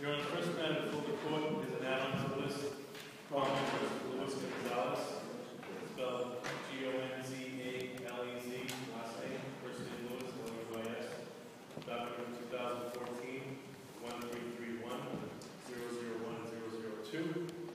Your Honor, the first matter before the court is an add-on to the list. Calling for Luis Gonzalez, spelled G-O-N-Z-A-L-E-Z, last name, first name Luis, L-U-I-S. Document 2014, 1331, 001002.